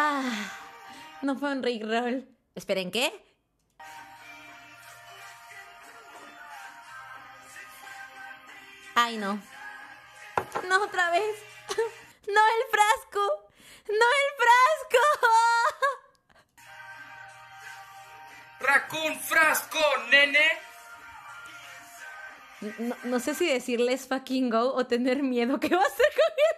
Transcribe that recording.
Ah, no fue un Rickroll. Esperen, ¿qué? Ay, no. No, otra vez. No el frasco. No el frasco. ¡Raccoon frasco, nene! No, sé si decirles fucking go o tener miedo. ¿Qué va a hacer con el frasco?